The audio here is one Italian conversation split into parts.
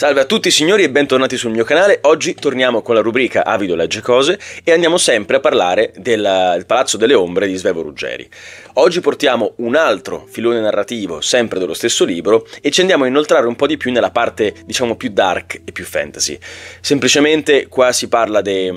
Salve a tutti signori e bentornati sul mio canale. Oggi torniamo con la rubrica Avido legge cose e andiamo sempre a parlare del, del Palazzo delle Ombre di Svevo Ruggeri. Oggi portiamo un altro filone narrativo, sempre dello stesso libro, e ci andiamo a inoltrare un po' di più nella parte, diciamo, più dark e più fantasy. Semplicemente qua si parla de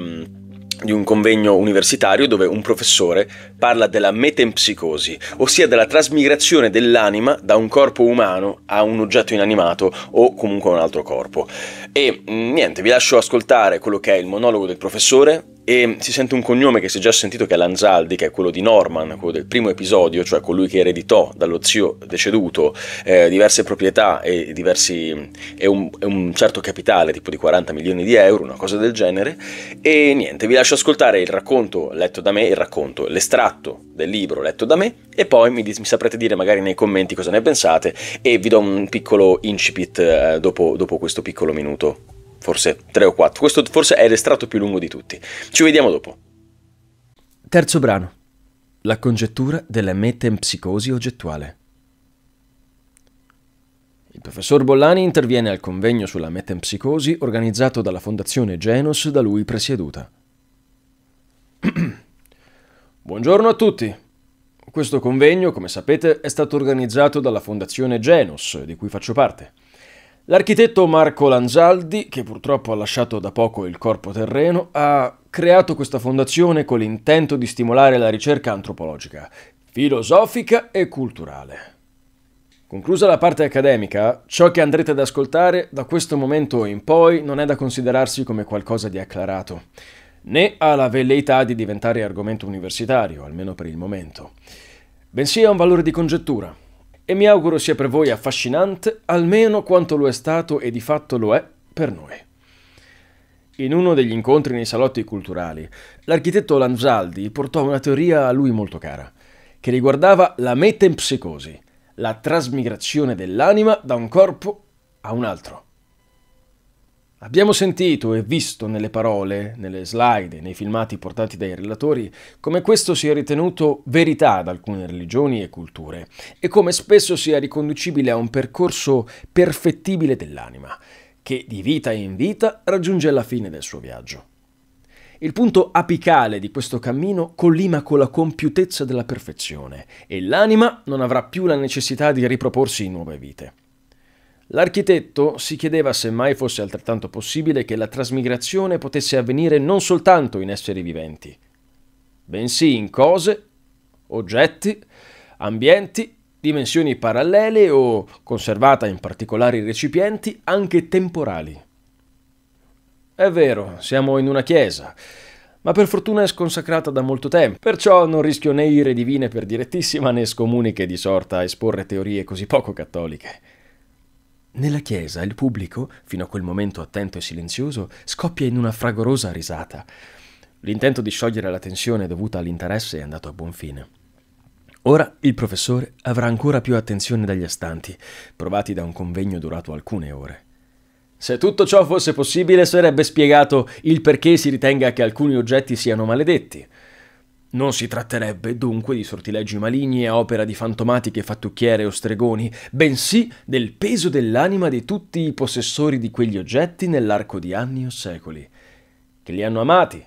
di un convegno universitario dove un professore parla della metempsicosi, ossia della trasmigrazione dell'anima da un corpo umano a un oggetto inanimato o comunque a un altro corpo. E mm, niente, vi lascio ascoltare quello che è il monologo del professore e si sente un cognome che si è già sentito che è Lanzaldi, che è quello di Norman, quello del primo episodio, cioè colui che ereditò dallo zio deceduto eh, diverse proprietà e, diversi, e, un, e, un, certo capitale, tipo di 40 milioni di euro, una cosa del genere. E niente, vi lascio ascoltare il racconto letto da me, il racconto, l'estratto del libro letto da me, e poi mi, mi saprete dire magari nei commenti cosa ne pensate e vi do un piccolo incipit eh, dopo, dopo questo piccolo minuto forse 3 o 4. Questo forse è l'estratto più lungo di tutti. Ci vediamo dopo. Terzo brano. La congettura della metempsicosi oggettuale. Il professor Bollani interviene al convegno sulla metempsicosi organizzato dalla Fondazione Genos da lui presieduta. Buongiorno a tutti. Questo convegno, come sapete, è stato organizzato dalla Fondazione Genos, di cui faccio parte. L'architetto Marco Lanzaldi, che purtroppo ha lasciato da poco il corpo terreno, ha creato questa fondazione con l'intento di stimolare la ricerca antropologica, filosofica e culturale. Conclusa la parte accademica, ciò che andrete ad ascoltare da questo momento in poi non è da considerarsi come qualcosa di acclarato, né ha la velleità di diventare argomento universitario, almeno per il momento, bensì ha un valore di congettura, e mi auguro sia per voi affascinante almeno quanto lo è stato e di fatto lo è per noi. In uno degli incontri nei salotti culturali, l'architetto Lanzaldi portò una teoria a lui molto cara, che riguardava la metempsicosi, la trasmigrazione dell'anima da un corpo a un altro. Abbiamo sentito e visto nelle parole, nelle slide, nei filmati portati dai relatori, come questo sia ritenuto verità da alcune religioni e culture e come spesso sia riconducibile a un percorso perfettibile dell'anima, che di vita in vita raggiunge la fine del suo viaggio. Il punto apicale di questo cammino collima con la compiutezza della perfezione e l'anima non avrà più la necessità di riproporsi in nuove vite. L'architetto si chiedeva se mai fosse altrettanto possibile che la trasmigrazione potesse avvenire non soltanto in esseri viventi, bensì in cose, oggetti, ambienti, dimensioni parallele o, conservata in particolari recipienti, anche temporali. È vero, siamo in una chiesa, ma per fortuna è sconsacrata da molto tempo, perciò non rischio né ire divine per direttissima né scomuniche di sorta a esporre teorie così poco cattoliche. Nella chiesa il pubblico, fino a quel momento attento e silenzioso, scoppia in una fragorosa risata. L'intento di sciogliere la tensione dovuta all'interesse è andato a buon fine. Ora il professore avrà ancora più attenzione dagli astanti, provati da un convegno durato alcune ore. Se tutto ciò fosse possibile, sarebbe spiegato il perché si ritenga che alcuni oggetti siano maledetti, non si tratterebbe dunque di sortileggi maligni a opera di fantomatiche fattucchiere o stregoni, bensì del peso dell'anima di tutti i possessori di quegli oggetti nell'arco di anni o secoli, che li hanno amati,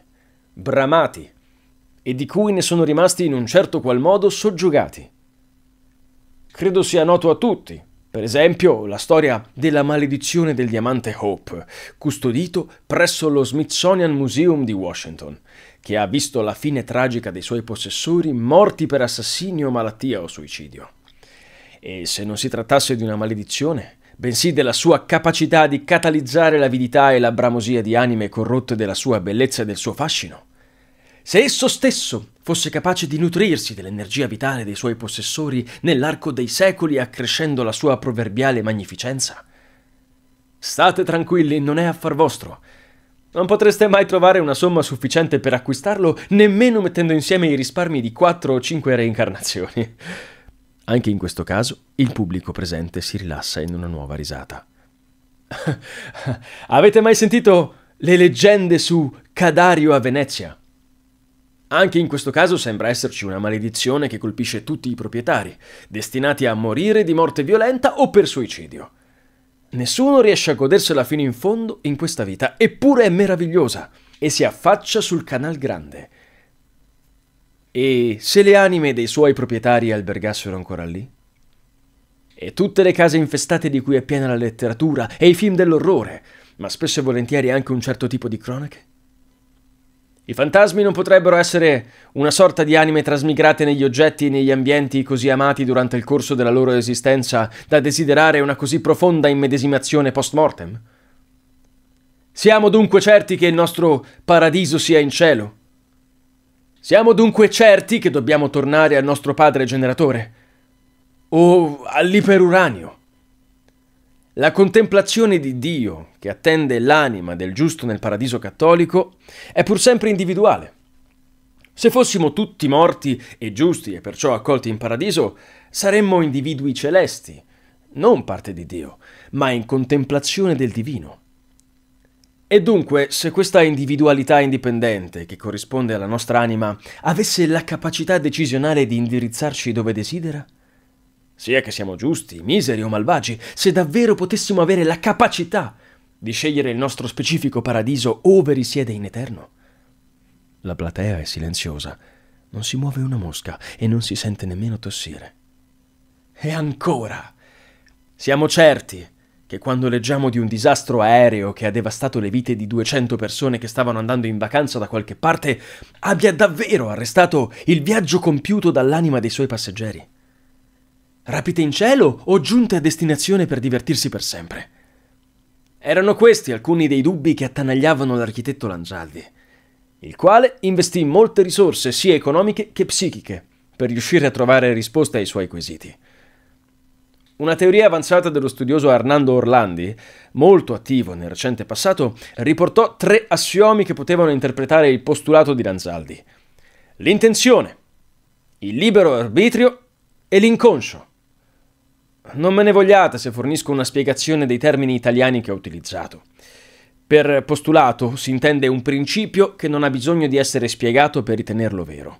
bramati e di cui ne sono rimasti in un certo qual modo soggiogati. Credo sia noto a tutti, per esempio, la storia della maledizione del diamante Hope, custodito presso lo Smithsonian Museum di Washington, che ha visto la fine tragica dei suoi possessori morti per assassinio, malattia o suicidio. E se non si trattasse di una maledizione, bensì della sua capacità di catalizzare l'avidità e la bramosia di anime corrotte della sua bellezza e del suo fascino? Se esso stesso fosse capace di nutrirsi dell'energia vitale dei suoi possessori nell'arco dei secoli accrescendo la sua proverbiale magnificenza? State tranquilli, non è affar vostro. Non potreste mai trovare una somma sufficiente per acquistarlo, nemmeno mettendo insieme i risparmi di quattro o cinque reincarnazioni. Anche in questo caso il pubblico presente si rilassa in una nuova risata. Avete mai sentito le leggende su Cadario a Venezia? Anche in questo caso sembra esserci una maledizione che colpisce tutti i proprietari, destinati a morire di morte violenta o per suicidio. Nessuno riesce a godersela fino in fondo in questa vita, eppure è meravigliosa e si affaccia sul canal grande. E se le anime dei suoi proprietari albergassero ancora lì? E tutte le case infestate di cui è piena la letteratura e i film dell'orrore, ma spesso e volentieri anche un certo tipo di cronache? I fantasmi non potrebbero essere una sorta di anime trasmigrate negli oggetti e negli ambienti così amati durante il corso della loro esistenza da desiderare una così profonda immedesimazione post mortem? Siamo dunque certi che il nostro paradiso sia in cielo? Siamo dunque certi che dobbiamo tornare al nostro padre generatore? O all'iperuranio? La contemplazione di Dio, che attende l'anima del giusto nel paradiso cattolico, è pur sempre individuale. Se fossimo tutti morti e giusti e perciò accolti in paradiso, saremmo individui celesti, non parte di Dio, ma in contemplazione del divino. E dunque, se questa individualità indipendente, che corrisponde alla nostra anima, avesse la capacità decisionale di indirizzarci dove desidera, sia che siamo giusti, miseri o malvagi, se davvero potessimo avere la capacità di scegliere il nostro specifico paradiso ove risiede in eterno. La platea è silenziosa, non si muove una mosca e non si sente nemmeno tossire. E ancora, siamo certi che quando leggiamo di un disastro aereo che ha devastato le vite di 200 persone che stavano andando in vacanza da qualche parte, abbia davvero arrestato il viaggio compiuto dall'anima dei suoi passeggeri rapite in cielo o giunte a destinazione per divertirsi per sempre. Erano questi alcuni dei dubbi che attanagliavano l'architetto Langialdi, il quale investì molte risorse sia economiche che psichiche per riuscire a trovare risposte ai suoi quesiti. Una teoria avanzata dello studioso Arnando Orlandi, molto attivo nel recente passato, riportò tre assiomi che potevano interpretare il postulato di Lanzaldi. L'intenzione, il libero arbitrio e l'inconscio. Non me ne vogliate se fornisco una spiegazione dei termini italiani che ho utilizzato. Per postulato si intende un principio che non ha bisogno di essere spiegato per ritenerlo vero.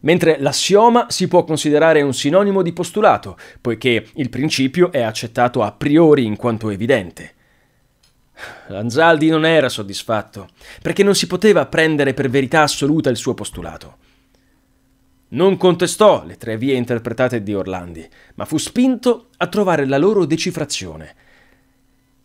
Mentre l'assioma si può considerare un sinonimo di postulato, poiché il principio è accettato a priori in quanto evidente. Lanzaldi non era soddisfatto, perché non si poteva prendere per verità assoluta il suo postulato. Non contestò le tre vie interpretate di Orlandi, ma fu spinto a trovare la loro decifrazione.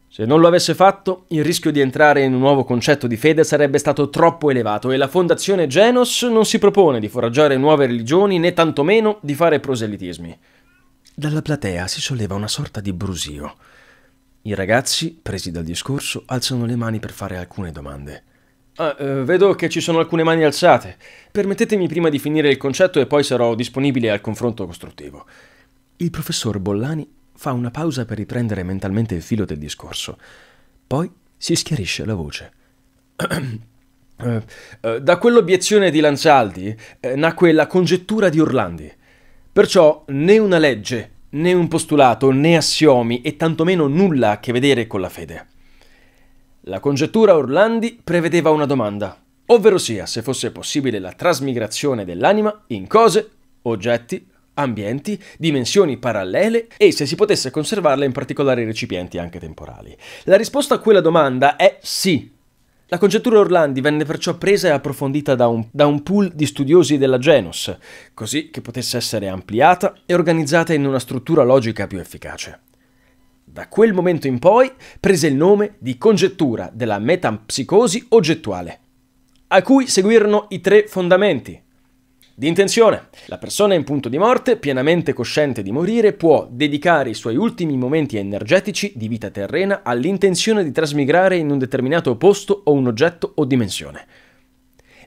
Se non lo avesse fatto, il rischio di entrare in un nuovo concetto di fede sarebbe stato troppo elevato e la Fondazione Genos non si propone di foraggiare nuove religioni né tantomeno di fare proselitismi. Dalla platea si solleva una sorta di brusio. I ragazzi, presi dal discorso, alzano le mani per fare alcune domande. Ah, eh, vedo che ci sono alcune mani alzate. Permettetemi prima di finire il concetto e poi sarò disponibile al confronto costruttivo. Il professor Bollani fa una pausa per riprendere mentalmente il filo del discorso. Poi si schiarisce la voce. eh, eh, da quell'obiezione di Lanzaldi nacque la congettura di Orlandi. Perciò né una legge, né un postulato, né assiomi e tantomeno nulla a che vedere con la fede. La congettura Orlandi prevedeva una domanda, ovvero sia se fosse possibile la trasmigrazione dell'anima in cose, oggetti, ambienti, dimensioni parallele e se si potesse conservarla in particolari recipienti anche temporali. La risposta a quella domanda è sì. La congettura Orlandi venne perciò presa e approfondita da un, da un pool di studiosi della Genus, così che potesse essere ampliata e organizzata in una struttura logica più efficace. Da quel momento in poi prese il nome di congettura della metapsicosi oggettuale, a cui seguirono i tre fondamenti. Di intenzione. La persona in punto di morte, pienamente cosciente di morire, può dedicare i suoi ultimi momenti energetici di vita terrena all'intenzione di trasmigrare in un determinato posto o un oggetto o dimensione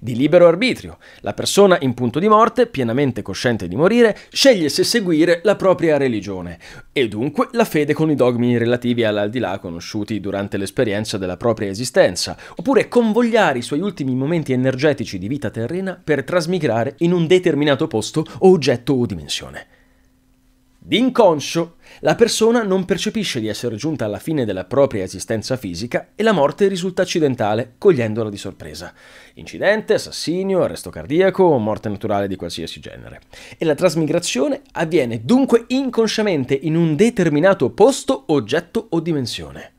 di libero arbitrio. La persona in punto di morte, pienamente cosciente di morire, sceglie se seguire la propria religione e dunque la fede con i dogmi relativi all'aldilà conosciuti durante l'esperienza della propria esistenza, oppure convogliare i suoi ultimi momenti energetici di vita terrena per trasmigrare in un determinato posto o oggetto o dimensione. D'inconscio, la persona non percepisce di essere giunta alla fine della propria esistenza fisica e la morte risulta accidentale, cogliendola di sorpresa. Incidente, assassinio, arresto cardiaco o morte naturale di qualsiasi genere. E la trasmigrazione avviene dunque inconsciamente in un determinato posto, oggetto o dimensione.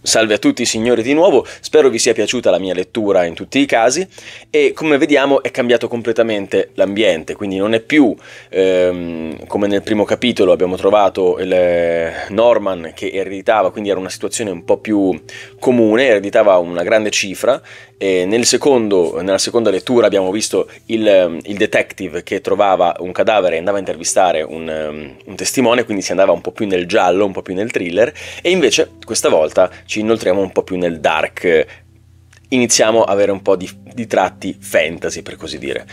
Salve a tutti signori di nuovo, spero vi sia piaciuta la mia lettura in tutti i casi. E come vediamo è cambiato completamente l'ambiente, quindi non è più ehm, come nel primo capitolo abbiamo trovato il eh, Norman che ereditava, quindi era una situazione un po' più comune, ereditava una grande cifra. E nel secondo, nella seconda lettura abbiamo visto il, il, detective che trovava un cadavere e andava a intervistare un, un testimone, quindi si andava un po' più nel giallo, un po' più nel thriller. E invece questa volta ci inoltriamo un po' più nel dark, iniziamo a avere un po' di, di tratti fantasy per così dire.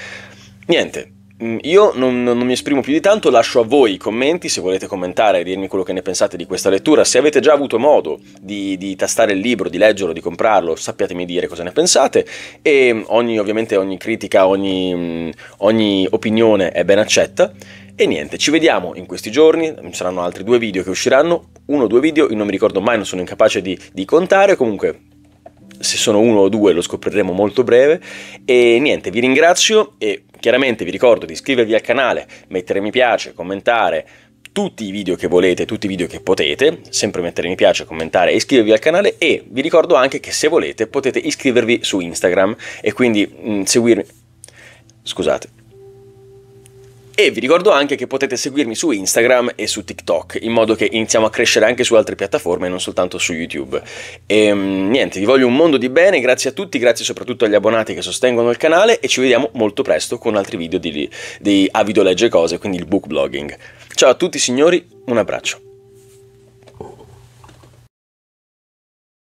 Niente, mm, io non, non, mi esprimo più di tanto, lascio a voi i commenti se volete commentare e dirmi quello che ne pensate di questa lettura. Se avete già avuto modo di, di, tastare il libro, di leggerlo, di comprarlo, sappiatemi dire cosa ne pensate. E ogni, ovviamente ogni critica, ogni, mm, ogni opinione è ben accetta. E niente, ci vediamo in questi giorni, ci saranno altri due video che usciranno, uno o due video, io non mi ricordo mai, non sono incapace di, di contare, comunque se sono uno o due lo scopriremo molto breve. E niente vi ringrazio e chiaramente vi ricordo di iscrivervi al canale mettere mi piace commentare tutti i video che volete tutti i video che potete sempre mettere mi piace commentare e iscrivervi al canale e vi ricordo anche che se volete potete iscrivervi su Instagram e quindi mh, mm, seguirmi. Scusate e vi ricordo anche che potete seguirmi su Instagram e su TikTok, in modo che iniziamo a crescere anche su altre piattaforme, non soltanto su YouTube. E ehm, niente, vi voglio un mondo di bene, grazie a tutti, grazie soprattutto agli abbonati che sostengono il canale e ci vediamo molto presto con altri video di, di Avido Legge Cose, quindi il book blogging. Ciao a tutti signori, un abbraccio.